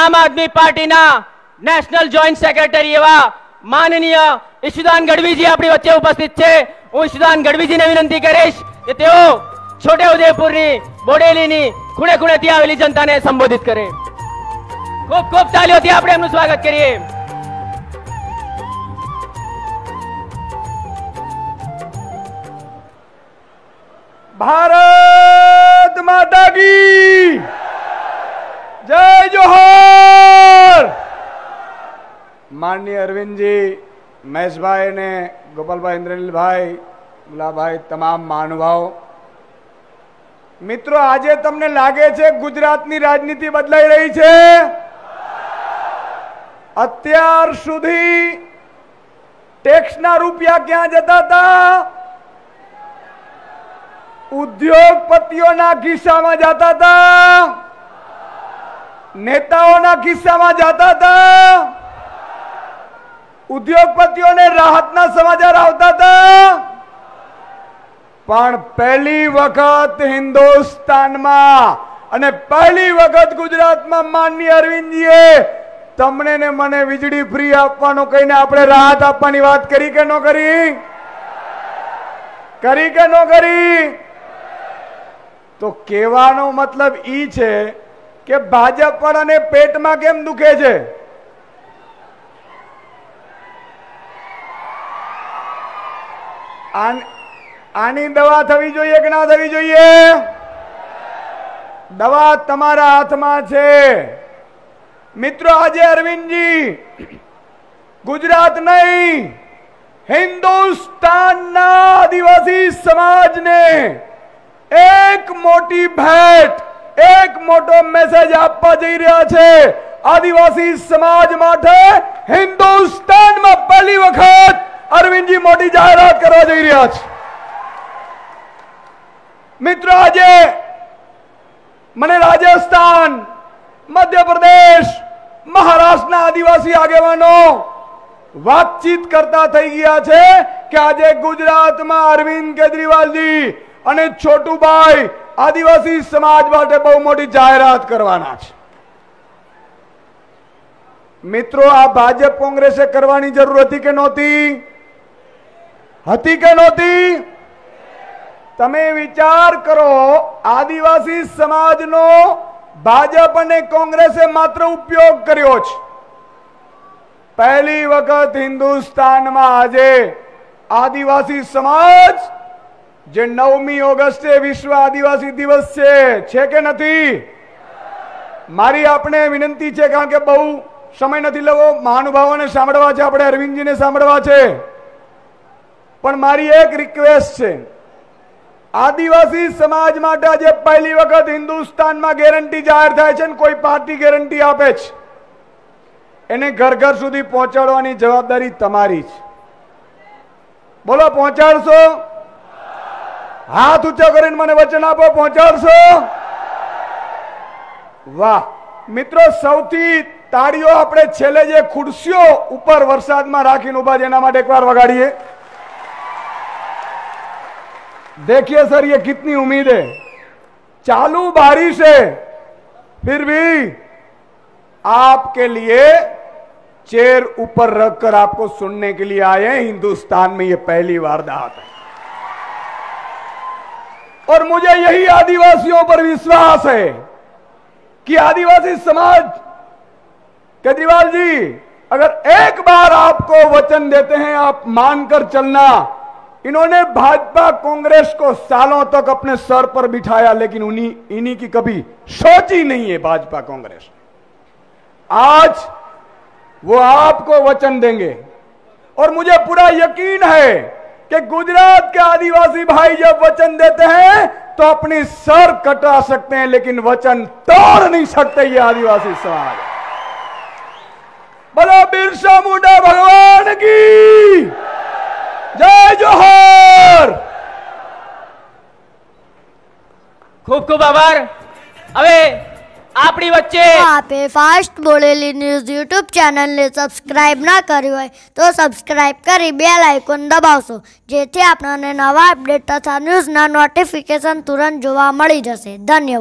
આમ આદમી પાર્ટીના national joint secretary એવા માનનીય ઈશુદાન ગઢવીજી આપણી વચ્ચે ઉપસ્થિત છે. હું ઈશુદાન ગઢવીજીને વિનંતી કરીશ કે તેઓ છોટે ઉદયપુરની બોડેલીની ખૂણે ખૂણેથી આવેલી જનતાને સંબોધિત કરે. ખૂબ ખૂબ તાલીઓથી આપણે એમનું સ્વાગત કરીએ. ભારત માતા કી જય જોહર માનનીય અરવિંદજી, મહેશભાઈ ને ગોપાલભાઈ ઇન્દ્રનીલભાઈ ગુલાભાઈ તમામ મહાનુભાવો. મિત્રો, આજે તમને લાગે છે ગુજરાતની રાજનીતિ બદલાઈ રહી છે? અત્યાર સુધી ટેક્સના રૂપિયા ક્યાં જતા હતા? ઉદ્યોગપતિઓના ખિસ્સામાં જતા હતા? નેતાઓના ખિસ્સામાં જતા હતા? ઉદ્યોગપતિઓને રાહતના સમાચાર આવતા હતા. પણ પહેલી વખત હિન્દુસ્તાનમાં અને પહેલી વખત ગુજરાતમાં માનની અરવિંદજીએ તમને ને મને વીજળી ફ્રી આપવાનું કહીને આપણે રાહત આપવાની વાત કરી કે ન કરી? કરી કે ન કરી? તો કહેવાનો મતલબ ઈ છે કે ભાજપ પણ અને પેટમાં કેમ દુખે છે? આન- દવા થવી જોઈએ કે ના થવી જોઈએ? દવા તમારા હાથમાં છે. મિત્રો, આજે અરવિંદજી, ગુજરાત નહીં, હિન્દુસ્તાનના આદિવાસી સમાજને એક મોટી ભેટ, એક મોટો મેસેજ આપવા જઈ રહ્યા છે આદિવાસી સમાજ માટે હિન્દુસ્તાનમાં પહેલી વખત અરવિંદજી મોટી જાહેરાત કરવા જઈ રહ્યા છે. મિત્રો, આજે મને રાજસ્થાન, મધ્યપ્રદેશ, મહારાષ્ટ્રના આદિવાસી આગેવાનો વાતચીત કરતા થઈ ગયા છે કે આજે ગુજરાતમાં અરવિંદ કેજરીવાલજી અને છોટુભાઈ આદિવાસી સમાજ માટે બહુ મોટી જાહેરાત કરવાના છે. મિત્રો, આ ભાજપ કોંગ્રેસે કરવાની જરૂર હતી કે નહોતી? હતી કે નહોતી? તમે વિચાર કરો, આદિવાસી સમાજનો ભાજપ અને કોંગ્રેસે માત્ર ઉપયોગ કર્યો છે પહેલી વખત હિન્દુસ્તાનમાં આજે આદિવાસી સમાજ, જે નવમી ઓગસ્ટે વિશ્વ આદિવાસી દિવસ છે છે કે નથી? મારી આપણે વિનંતી છે, કારણ કે બહુ સમય નથી લેવો, મહાનુભાવોને સાંભળવા છે, આપણે અરવિંદજીને સાંભળવા છે. પણ મારી એક રિક્વેસ્ટ છે. આદિવાસી સમાજ માટે આજે પહેલી વખત હિન્દુસ્તાનમાં ગેરંટી જાહેર થાય છે ને કોઈ પાર્ટી ગેરંટી આપે છે એને ઘર ઘર સુધી પહોંચાડવાની જવાબદારી તમારી છે બોલો, પહોંચાડશો? હાથ ઊંચો કરીને મને વચન આપો, પહોંચાડશો? વાહ. મિત્રો, સૌથી તાળીઓ આપણે છેલ્લે જે ખુરશીઓ ઉપર વરસાદમાં રાખીને ઊભા એના માટે એકવાર વગાડીએ. देखिए सर, ये कितनी उम्मीद है। चालू बारिश है, फिर भी आपके लिए चेयर ऊपर रखकर आपको सुनने के लिए आए हैं। हिंदुस्तान में ये पहली वारदात है। और मुझे यही आदिवासियों पर विश्वास है कि आदिवासी समाज, केजरीवाल जी, अगर एक बार आपको वचन देते हैं, आप मानकर चलना इन्होंने भाजपा कांग्रेस को सालों तक अपने सर पर बिठाया, लेकिन उन्हीं, इन्हीं की कभी सोची नहीं है भाजपा कांग्रेस। आज वो आपको वचन देंगे। और मुझे पूरा यकीन है कि गुजरात के आदिवासी भाई जब वचन देते हैं तो अपनी सर कटा सकते हैं, लेकिन वचन तोड़ नहीं सकते ये आदिवासी समाज। बोलो, बिरसा मुंडा भगवान की। જય જોહર! ખૂબ ખૂબ આભાર. હવે આપણી વચ્ચે આપે ફાસ્ટ બોલેલી ન્યૂઝ યુટ્યુબ ચેનલને સબસ્ક્રાઇબ ના કરી હોય તો સબસ્ક્રાઇબ કરી બે લાઇકોન દબાવશો જેથી આપણને નવા અપડેટ તથા ન્યૂઝના નોટિફિકેશન તુરંત જોવા મળી જશે. ધન્યવાદ.